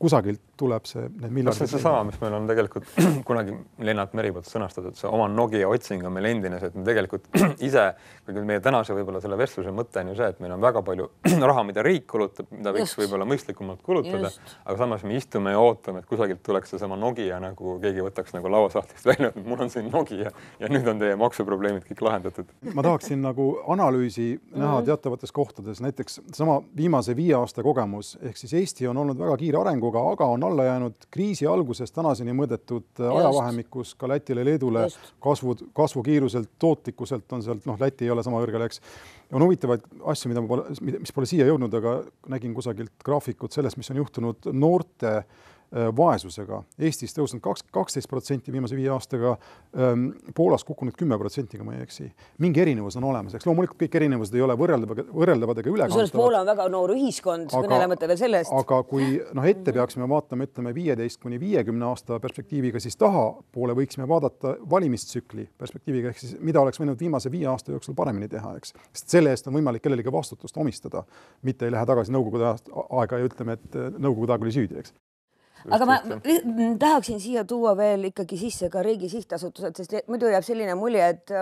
kusagilt tuleb see, need miljardid. see seesama, mis meil on tegelikult kunagi Lennart Meri poolt sõnastatud, see oma Nokia otsing on meil endine see, et me tegelikult ise, kuigi meie tänase võib-olla selle vestluse mõte on ju see, et meil on väga palju raha, mida riik kulutab, mida võiks võib-olla mõistlikumalt kulutada, aga samas me istume ja ootame, et kusagilt tuleks seesama Nokia nagu keegi võtaks nagu lauasahtlist välja, et mul on siin Nokia ja nüüd on teie maksuprobleemid kõik lahendatud. ma tahaksin nagu analüüsi näha mhm. teatavates kohtades, näiteks sama viimase viie aasta kogemus, ehk siis Eesti on olnud väga kiire arenguga, aga on alla jäänud kriisi algusest tänaseni mõõdetud äh, ajavahemikus ka Lätile, Leedule Just. kasvu, kasvukiiruselt, tootlikkuselt on sealt, noh, Läti ei ole sama kõrgel, eks. on huvitavaid asju, mida ma pole, mis pole siia jõudnud, aga nägin kusagilt graafikut sellest, mis on juhtunud noorte Äh, vaesusega, Eestis tõusnud kaks, kaksteist protsenti viimase viie aastaga, ähm, Poolas kukkunud kümme protsenti, kui ma ei eksi. mingi erinevus on olemas, eks loomulikult kõik erinevused ei ole võrreldavad, võrreldavad ega ülekantavad. Poola on väga noor ühiskond, kõnelemata veel sellest. aga kui noh, ette peaksime vaatama, ütleme viieteist kuni viiekümne aasta perspektiiviga, siis tahapoole võiksime vaadata valimistsükli perspektiiviga, ehk siis mida oleks võinud viimase viie aasta jooksul paremini teha, eks. sest selle eest on võimalik kellelegi vastutust omistada, mitte ei lähe tagasi Nõukogude aega ja ütleme, et Nõukogude aeg oli süüdi, eks aga ma tahaksin siia tuua veel ikkagi sisse ka riigi sihtasutused, sest muidu jääb selline mulje, et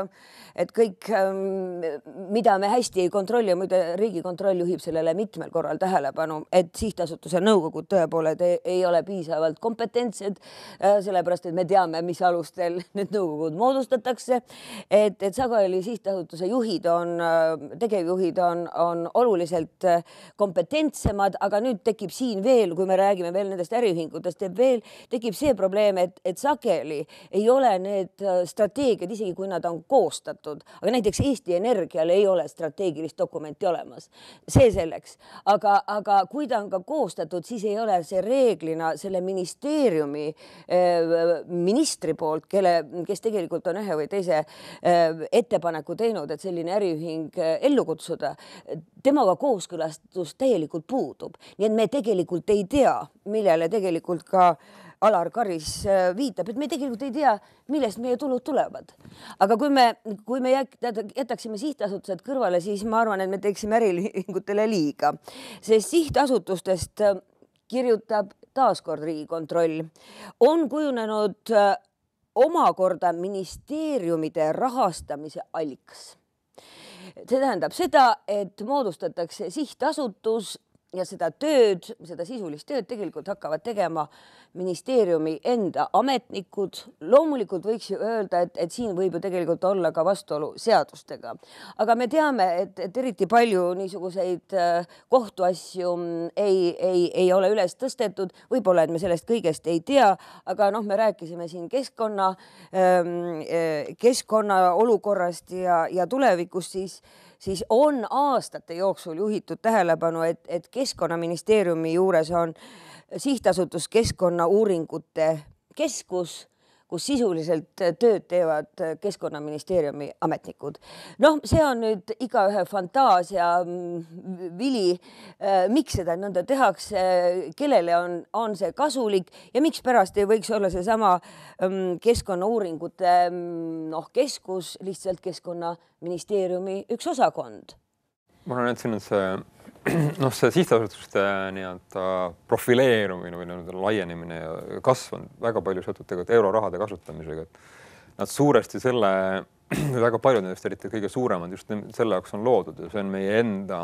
et kõik, ähm, mida me hästi ei kontrolli, muide Riigikontroll juhib sellele mitmel korral tähelepanu, et sihtasutuse nõukogud tõepoolest ei, ei ole piisavalt kompetentsed, äh, sellepärast et me teame, mis alustel need nõukogud moodustatakse. et, et sageli sihtasutuse juhid on, äh, tegevjuhid on, on oluliselt äh, kompetentsemad, aga nüüd tekib siin veel, kui me räägime veel nendest äriühingutest, uuringutes teeb veel, tekib see probleem, et, et sageli ei ole need strateegiad, isegi kui nad on koostatud, aga näiteks Eesti Energial ei ole strateegilist dokumenti olemas. see selleks, aga, aga kui ta on ka koostatud, siis ei ole see reeglina selle ministeeriumi ministri poolt, kelle, kes tegelikult on ühe või teise ettepaneku teinud, et selline äriühing ellu kutsuda, temaga kooskõlastus täielikult puudub, nii et me tegelikult ei tea, millele tegelikult ka Alar Karis äh, viitab, et me tegelikult ei tea, millest meie tulud tulevad. aga kui me, kui me jätaksime sihtasutused kõrvale, siis ma arvan, et me teeksime äriühingutele liiga, sest sihtasutustest äh, kirjutab taaskord Riigikontroll, on kujunenud äh, omakorda ministeeriumide rahastamise allikas. See tähendab seda, et moodustatakse sihtasutus ja seda tööd, seda sisulist tööd tegelikult hakkavad tegema ministeeriumi enda ametnikud. loomulikult võiks ju öelda, et, et siin võib ju tegelikult olla ka vastuolu seadustega, aga me teame, et, et eriti palju niisuguseid äh, kohtuasju mm, ei, ei, ei ole üles tõstetud, võib-olla, et me sellest kõigest ei tea, aga noh, me rääkisime siin keskkonna, ähm, äh, keskkonna olukorrast ja, ja tulevikust, siis siis on aastate jooksul juhitud tähelepanu, et, et Keskkonnaministeeriumi juures on sihtasutus Keskkonnauuringute Keskus kus sisuliselt tööd teevad Keskkonnaministeeriumi ametnikud. noh, see on nüüd igaühe fantaasia mm, vili, äh, miks seda nõnda tehakse, kellele on, on see kasulik ja mikspärast ei võiks olla seesama mm, keskkonnauuringute mm, noh, keskus lihtsalt Keskkonnaministeeriumi üks osakond. ma arvan, et siin on see noh, see sihtasutuste nii-öelda profileerumine või nii-öelda laienemine ja kasv on väga palju seotud tegelikult eurorahade kasutamisega, et nad suuresti selle, väga paljud nendest, eriti kõige suuremad just selle jaoks on loodud ja see on meie enda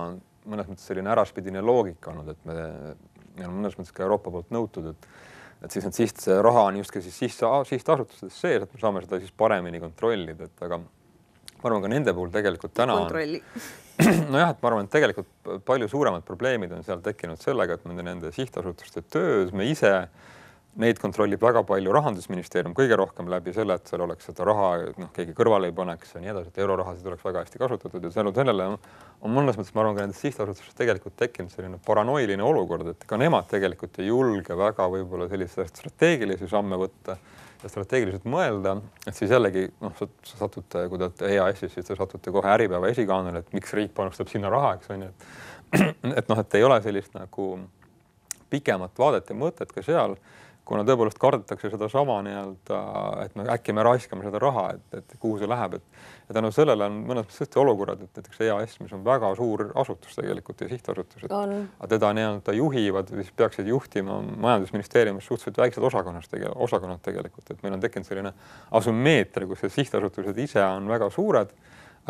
mõnes mõttes selline äraspidine loogika olnud, et me ja mõnes mõttes ka Euroopa poolt nõutud, et et siis need siht, see raha on justkui siis siht, sihtasutustes sees, et me saame seda siis paremini kontrollida, et aga ma arvan, ka nende puhul tegelikult täna kontrolli. Nojah, et ma arvan, et tegelikult palju suuremad probleemid on seal tekkinud sellega, et nende, nende sihtasutuste töös me ise neid kontrollib väga palju Rahandusministeerium kõige rohkem läbi selle, et seal oleks seda raha, noh, keegi kõrvale ei paneks ja nii edasi, et eurorahasid oleks väga hästi kasutatud ja tänu sellele on, on mõnes mõttes, ma arvan, ka nendes sihtasutustes tegelikult tekkinud selline paranoiline olukord, et ka nemad tegelikult ei julge väga võib-olla selliseid strateegilisi samme võtta strateegiliselt mõelda, et siis jällegi noh, sa satute, kui te olete EAS-is, siis te satute kohe Äripäeva esikaanele, et miks riik panustab sinna raha, eks on ju, et et noh, et ei ole sellist nagu pikemat vaadet ja mõtet ka seal kuna tõepoolest kardetakse sedasama nii-öelda, et me äkki me raiskame seda raha, et, et kuhu see läheb, et ja tänu sellele on mõnes mõttes tõesti olukorrad, et näiteks EAS, mis on väga suur asutus tegelikult ja sihtasutus, et aga teda nii-öelda juhivad siis peaksid juhtima majandusministeeriumis suhteliselt väiksed osakonnad tege-, osakonnad tegelikult, et meil on tekkinud selline asümmeetria, kus sihtasutused ise on väga suured,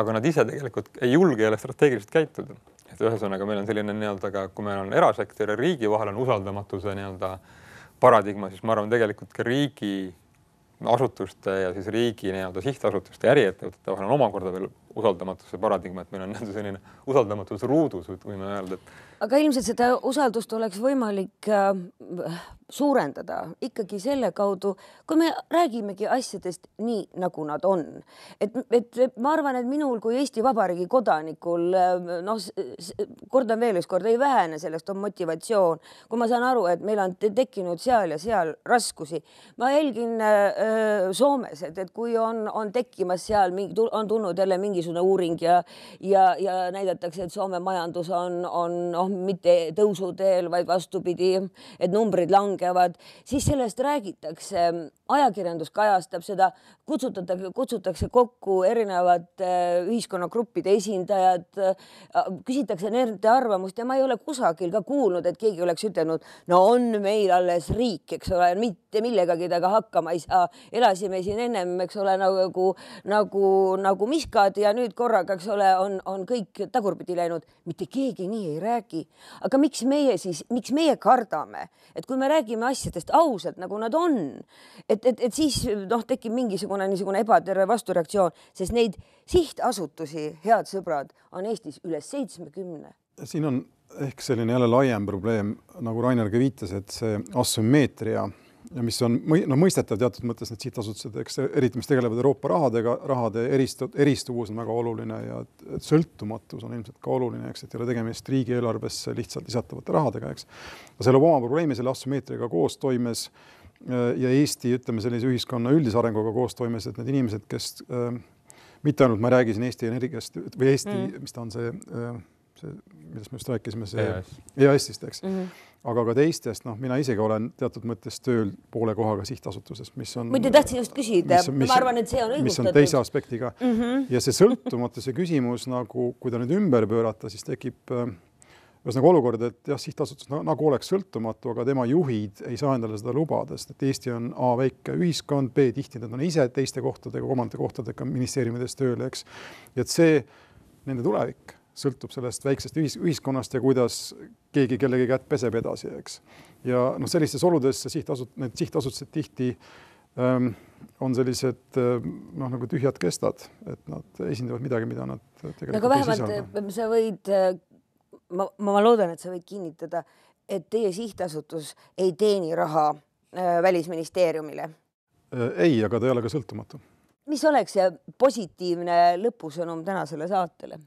aga nad ise tegelikult ei julge jälle strateegiliselt käituda. et ühesõnaga, meil on selline nii-öelda ka, kui meil on erasektori ja riigi vahel on usaldamatuse nii-öelda äh, paradigma, siis ma arvan, tegelikult ka riigi asutuste ja siis riigi nii-öelda sihtasutuste ja äriettevõtete vahel on omakorda veel usaldamatuse paradigma, et meil on selline usaldamatus ruudus, võime öelda, et aga ilmselt seda usaldust oleks võimalik äh, suurendada ikkagi selle kaudu, kui me räägimegi asjadest nii, nagu nad on. et, et ma arvan, et minul kui Eesti Vabariigi kodanikul äh, noh, kordan veel ükskord, ei vähene sellest on motivatsioon, kui ma saan aru, et meil on tekkinud seal ja seal raskusi. ma jälgin äh, Soomes, et, et kui on, on tekkimas seal mingi, on tulnud jälle mingisugune uuring ja ja, ja näidatakse, et Soome majandus on, on noh, mitte tõusuteel, vaid vastupidi, et numbrid langevad, siis sellest räägitakse, ajakirjandus kajastab seda, kutsutatakse, kutsutakse kokku erinevate äh, ühiskonnagruppide esindajad, äh, küsitakse nende arvamust ja ma ei ole kusagil ka kuulnud, et keegi oleks ütelnud, no on meil alles riik, eks ole, mitte millegagi temaga hakkama ei saa, elasime siin ennem, eks ole, nagu, nagu, nagu miskad ja nüüd korraga, eks ole, on, on kõik tagurpidi läinud, mitte keegi nii ei räägi. Aga miks meie siis, miks meie kardame, et kui me räägime asjadest ausalt, nagu nad on, et, et, et siis noh, tekib mingisugune niisugune ebaterve vastureaktsioon, sest neid sihtasutusi, head sõbrad, on Eestis üle seitsmekümne. siin on ehk selline jälle laiem probleem, nagu Rainer ka viitas, et see asümmeetria ja mis on no mõistetav teatud mõttes need sihtasutused, eks eriti, mis tegelevad Euroopa rahadega, rahade eristu-, eristuvus on väga oluline ja sõltumatus on ilmselt ka oluline, eks, et ei ole tegemist riigieelarvesse lihtsalt lisatavate rahadega, eks. see loob oma probleemi selle asümmeetriaga koostoimes ja Eesti, ütleme sellise ühiskonna üldise arenguga koostoimes, et need inimesed, kes äh, mitte ainult ma ei räägi siin Eesti Energiast või Eesti mm., mis ta on see äh, see, millest me just rääkisime, see EAS-ist, eks mm. -hmm. Aga ka teistest, noh, mina isegi olen teatud mõttes tööl poole kohaga sihtasutuses, mis on. muide, tahtsin just küsida, ma arvan, et see on õigustatud. mis on teise aspektiga mm -hmm. ja see sõltumatuse küsimus nagu, kui ta nüüd ümber pöörata, siis tekib äh, ühesõnaga olukord, et jah, sihtasutus nagu oleks sõltumatu, aga tema juhid ei saa endale seda lubada, sest et Eesti on A väike ühiskond, B tihti nad on ise teiste kohtadega, kolmandate kohtadega ministeeriumides tööl, eks. et see nende tulevik sõltub sellest väiksest ühis, ühiskonnast ja kuidas keegi kellegi kätt peseb edasi, eks. ja noh, sellistes oludes see sihtasut-, need sihtasutused tihti ähm, on sellised noh, nagu tühjad kestad, et nad esindavad midagi, mida nad tegelikult no, aga vähemalt sa võid, ma, ma loodan, et sa võid kinnitada, et teie sihtasutus ei teeni raha äh, Välisministeeriumile? Äh, ei, aga ta ei ole ka sõltumatu. mis oleks see positiivne lõpusõnum tänasele saatele?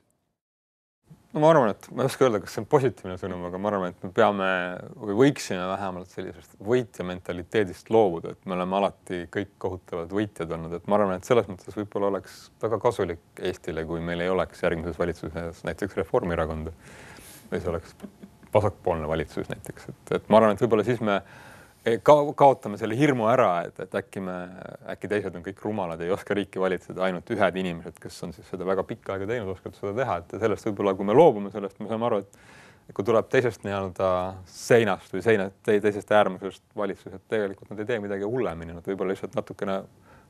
No ma arvan, et ma ei oska öelda, kas see on positiivne sõnum, aga ma arvan, et me peame või võiksime vähemalt sellisest võitja mentaliteedist loobuda, et me oleme alati kõik kohutavad võitjad olnud, et ma arvan, et selles mõttes võib-olla oleks väga kasulik Eestile, kui meil ei oleks järgmises valitsuses näiteks Reformierakonda või see oleks vasakpoolne valitsus näiteks, et, et ma arvan, et võib-olla siis me ka kaotame selle hirmu ära, et, et äkki me, äkki teised on kõik rumalad, ei oska riiki valitseda, ainult ühed inimesed, kes on siis seda väga pikka aega teinud, oskavad seda teha, et sellest võib-olla, kui me loobume sellest, me saame aru, et kui tuleb teisest nii-öelda seinast või seina te, teisest äärmusest valitsus, et tegelikult nad ei tee midagi hullemini, nad võib-olla lihtsalt natukene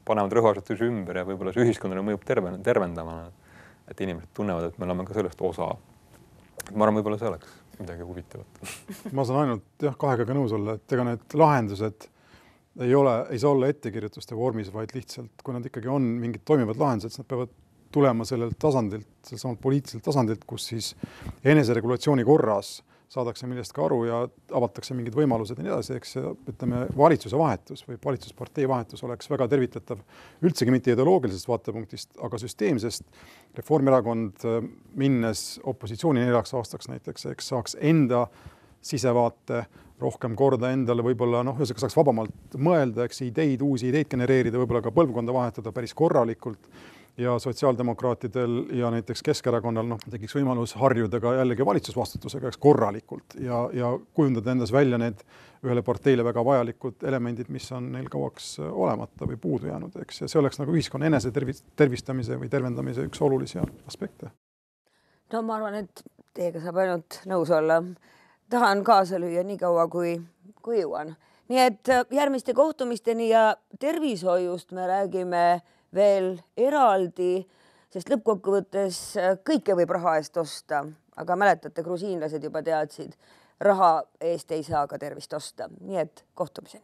panevad rõhuasetusi ümber ja võib-olla see ühiskonnale mõjub terve, tervendavana. et inimesed tunnevad, et me oleme ka sellest osa. ma arvan, võib-olla see oleks midagi huvitavat. Ma saan ainult jah, kahe käega nõus olla, et ega need lahendused ei ole, ei saa olla ettekirjutuste vormis, vaid lihtsalt, kui nad ikkagi on mingid toimivad lahendused, siis nad peavad tulema sellelt tasandilt, sealtsamalt poliitiliselt tasandilt, kus siis eneseregulatsiooni korras saadakse millestki aru ja avatakse mingid võimalused ja nii edasi, eks ütleme, valitsuse vahetus või valitsuspartei vahetus oleks väga tervitatav üldsegi mitte ideoloogilisest vaatepunktist, aga süsteemsest. Reformierakond minnes opositsiooni neljaks aastaks näiteks, eks saaks enda sisevaate rohkem korda endale võib-olla noh, ühesõnaga saaks vabamalt mõelda, eks ideid, uusi ideid genereerida, võib-olla ka põlvkonda vahetada päris korralikult ja sotsiaaldemokraatidel ja näiteks Keskerakonnal noh, tekiks võimalus harjuda ka jällegi valitsusvastutusega, eks korralikult ja, ja kujundada endas välja need ühele parteile väga vajalikud elemendid, mis on neil kauaks olemata või puudu jäänud, eks, ja see oleks nagu ühiskonna enesetervis-, tervistamise või tervendamise üks olulisi aspekte. no ma arvan, et teiega saab ainult nõus olla. tahan kaasa lüüa nii kaua, kui, kui jõuan. nii et järgmiste kohtumisteni ja tervishoiust me räägime veel eraldi, sest lõppkokkuvõttes äh, kõike võib raha eest osta, aga mäletate, grusiinlased juba teadsid, raha eest ei saa ka tervist osta, nii et kohtumiseni.